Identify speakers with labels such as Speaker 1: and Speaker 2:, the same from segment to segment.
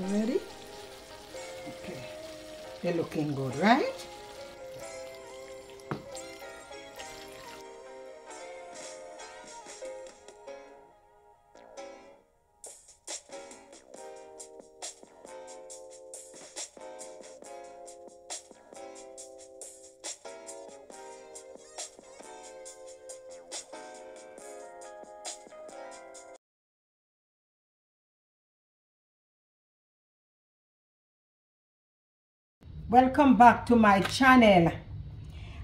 Speaker 1: already? Okay. They're looking good, right? Welcome back to my channel.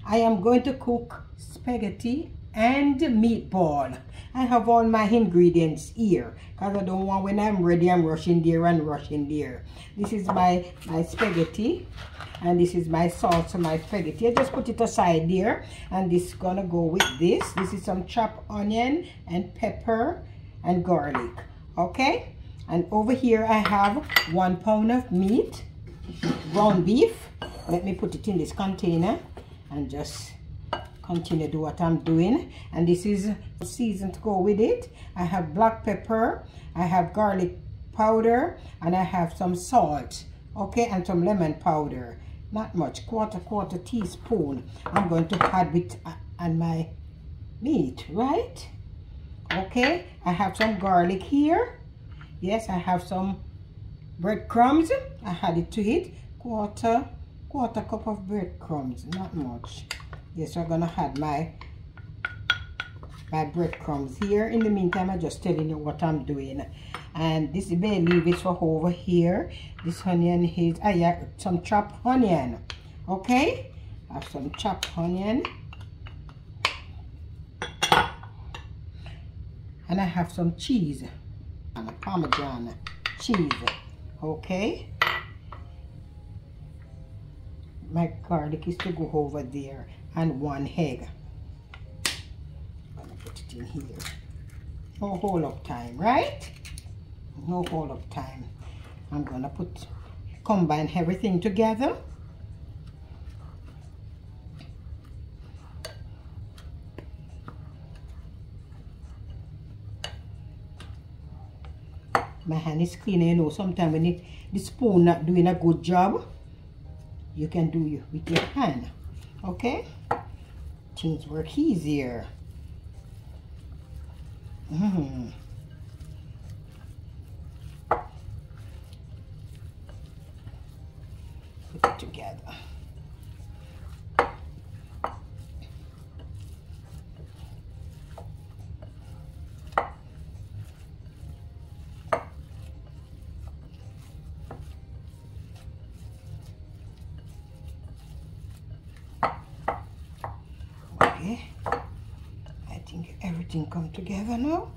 Speaker 1: I am going to cook spaghetti and meatball. I have all my ingredients here because i don't want when i'm ready i'm rushing there and rushing there. This is my my spaghetti and this is my sauce my spaghetti. I just put it aside there and this is gonna go with this. This is some chopped onion and pepper and garlic okay? And over here i have one pound of meat ground beef. Let me put it in this container and just continue do what I'm doing. And this is season to go with it. I have black pepper I have garlic powder and I have some salt okay and some lemon powder. Not much quarter quarter teaspoon. I'm going to add with uh, and my meat right? Okay I have some garlic here. Yes I have some breadcrumbs. I added to it quarter quarter cup of breadcrumbs. Not much. Yes we're gonna add my my breadcrumbs here. In the meantime I'm just telling you what I'm doing. And this bay leaf is for over here. This onion is ah, I have some chopped onion. Okay? I have some chopped onion. And I have some cheese. And a parmesan cheese okay? My garlic is to go over there and one egg. I'm gonna put it in here. No hold up time right? No hold up time. I'm gonna put combine everything together my hand is clean you know. Sometimes when it, the spoon not doing a good job you can do it with your hand okay? Things work easier. Mm. put it together okay I think everything come together now.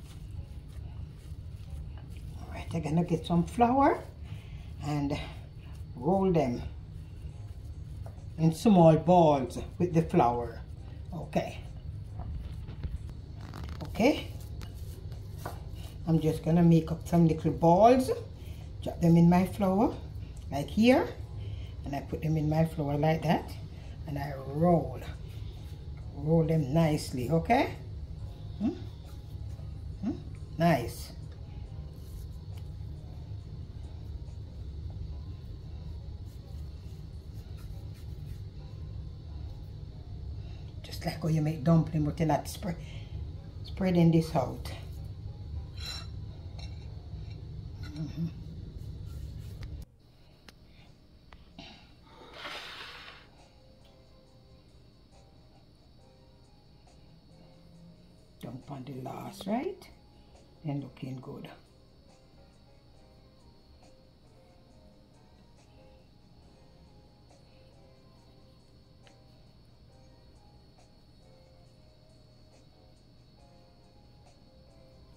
Speaker 1: All right I'm gonna get some flour and roll them in small balls with the flour. Okay. Okay. I'm just gonna make up some little balls drop them in my flour like here and I put them in my flour like that and I roll roll them nicely okay hmm? Hmm? nice just like how you make dumpling but you're not spread spreading this out mm -hmm. On the last right? And looking good.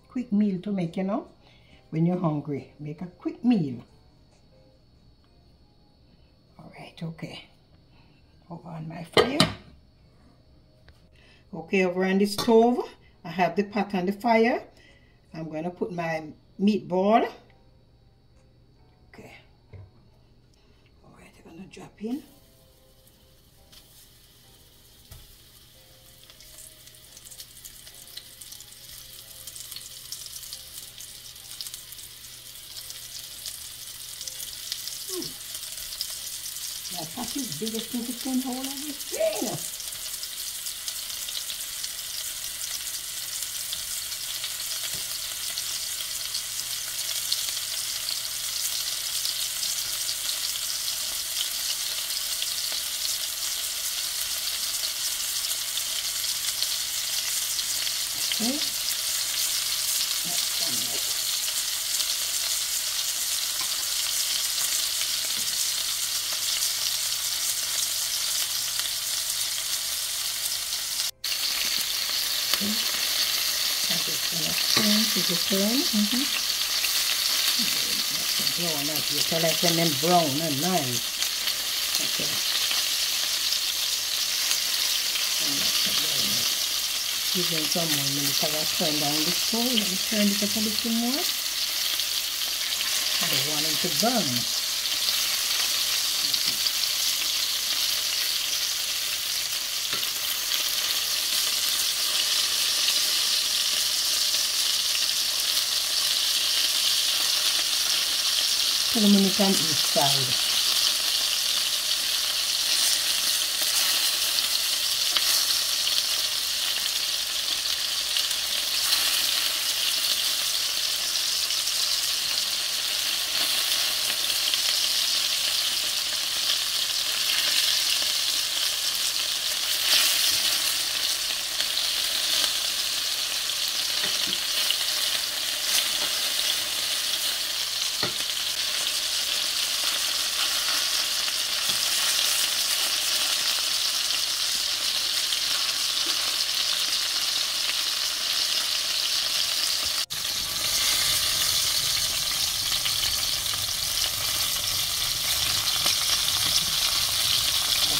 Speaker 1: Quick meal to make you know? When you're hungry make a quick meal. All right okay. Over on my fire. Okay over on the stove I have the pot on the fire I'm going to put my meatball okay all right I'm going to drop in hmm. My pot is big as to can hold everything. Okay. Is it brown? Mm-hmm. Brown out here. So like them brown and nice. Okay. Them some more minutes. I will turn down the stove. Let me turn it up a little more. I don't want it to burn. Dominican east side.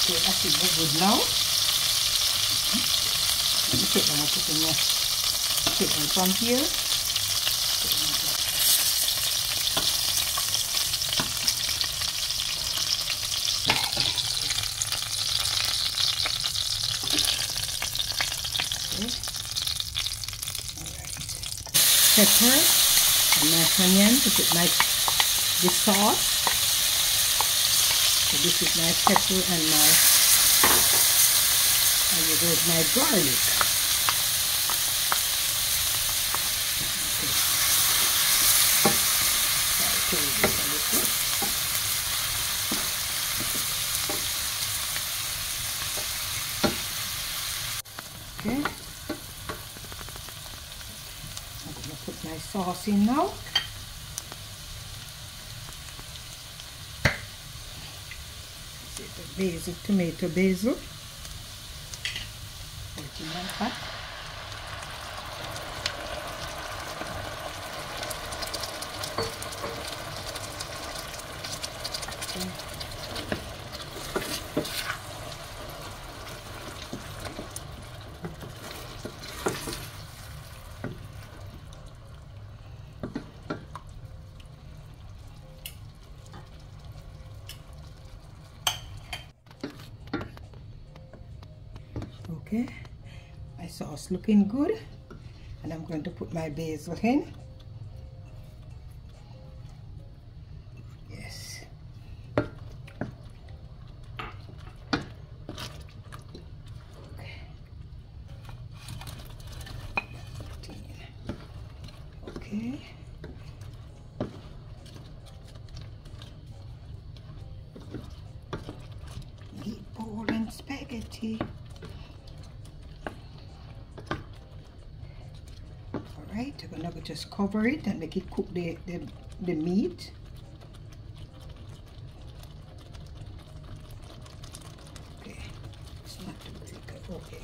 Speaker 1: Okay, that's it good now. Let me take them and. Take them from here. Pepper and my onion to put my the sauce. So this is my pepper and my, and here goes my garlic. Okay. I'm going to put my sauce in now. basil, tomato basil. Put in like that. okay my sauce looking good. And I'm going to put my basil in cover it and make it cook the, the, the meat. Okay. It's not too thick okay.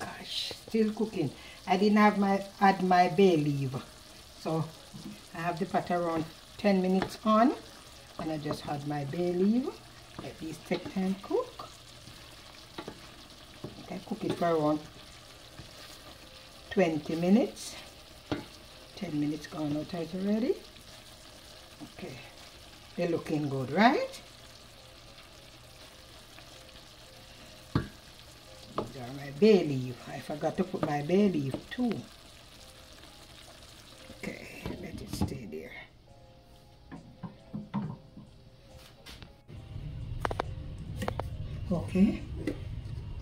Speaker 1: Gosh still cooking. I didn't have my add my bay leaf. So I have the pot around 10 minutes on and I just had my bay leaf. Let these take time cook I cook it for around 20 minutes. 10 minutes gone out it already. Okay they're looking good right? These are my bay leaf. I forgot to put my bay leaf too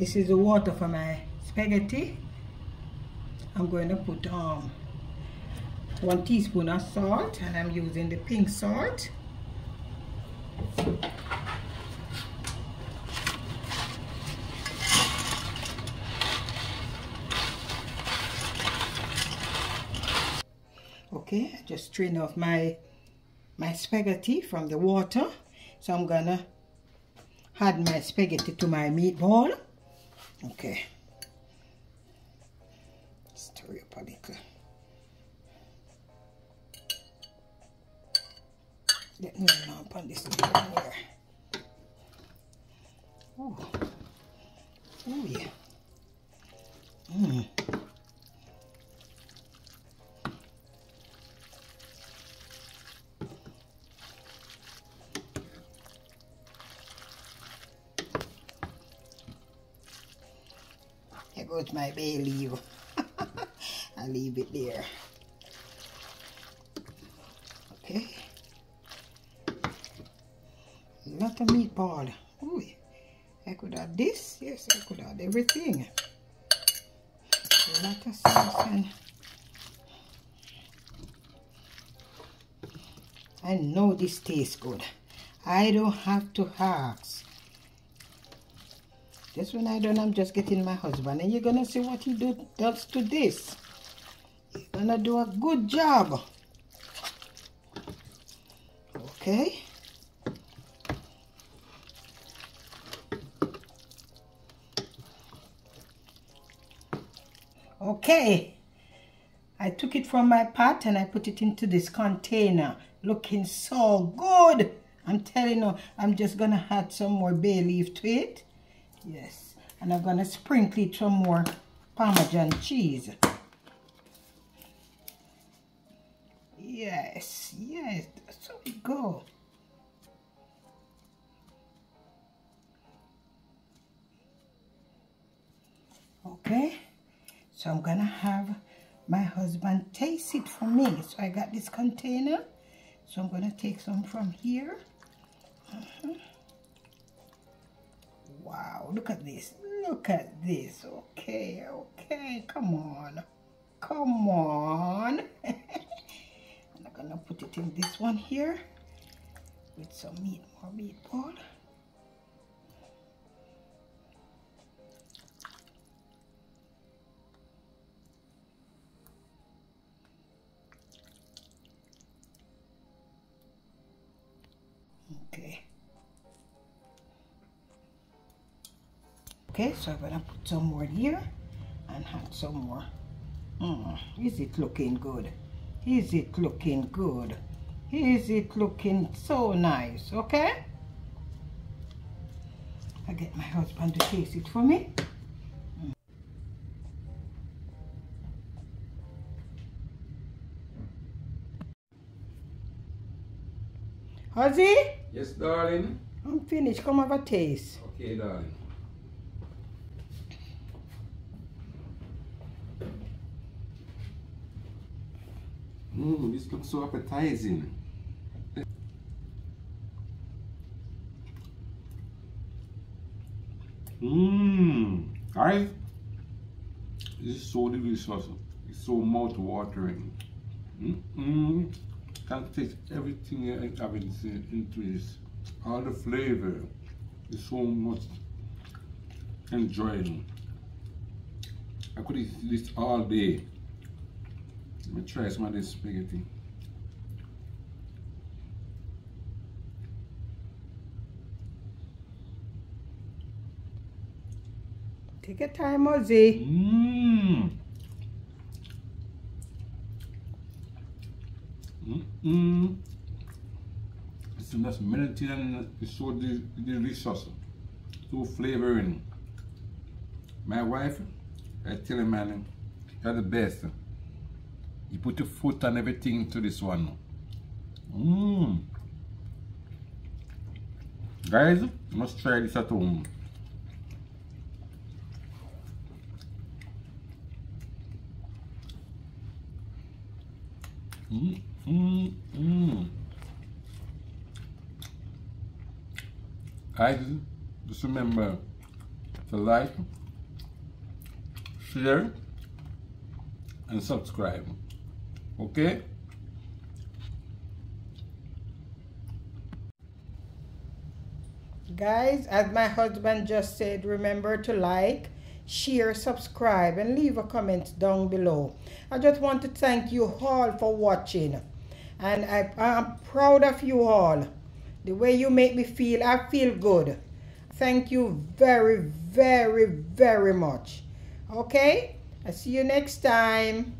Speaker 1: this is the water for my spaghetti. I'm going to put um one teaspoon of salt and I'm using the pink salt. Okay, just strain off my my spaghetti from the water. So I'm gonna add my spaghetti to my meatball. Okay. Stir up a little. Let me lamp on this one here. Goes my leaf. I leave it there. Okay. Lot of meatball. Ooh, I could add this. Yes, I could add everything. Lot of sauce and I know this tastes good. I don't have to ask. Just when I done, I'm just getting my husband. And you're going to see what he do, does to this. He's going to do a good job. Okay. Okay. I took it from my pot and I put it into this container. Looking so good. I'm telling you, I'm just going to add some more bay leaf to it. Yes. And I'm going to sprinkle it some more Parmesan cheese. Yes, yes, that's how we go. Okay, so I'm gonna have my husband taste it for me. So I got this container, so I'm gonna take some from here. Uh -huh. Wow, look at this. Look at this. Okay, okay, come on. Come on. I'm gonna put it in this one here with some meat, more meatball. So I'm gonna put some more here and add some more. Mm, is it looking good? Is it looking good? Is it looking so nice? Okay? I get my husband to taste it for me. Mm.
Speaker 2: Yes, darling.
Speaker 1: I'm finished. Come have a taste.
Speaker 2: Okay, darling. Mmm, this looks so appetizing. Mmm, guys, this is so delicious. It's so mouth-watering. Mmm, can taste everything I have into this. All the flavor is so much enjoyable. I could eat this all day. Let me try some of this spaghetti.
Speaker 1: Take your time, Ozzy.
Speaker 2: Mmm. Mmm. It's just melting and it's so de delicious. So flavoring. My wife, I tell him, man, you're the best. You put your foot and everything into this one. Mmm. Guys, must try this at home. Mmm, mmm, mmm. Guys, just remember, to like, share, and subscribe. Okay?
Speaker 1: Guys, as my husband just said, remember to like, share, subscribe, and leave a comment down below. I just want to thank you all for watching. And I, I'm proud of you all. The way you make me feel, I feel good. Thank you very, very, very much. Okay? I see you next time.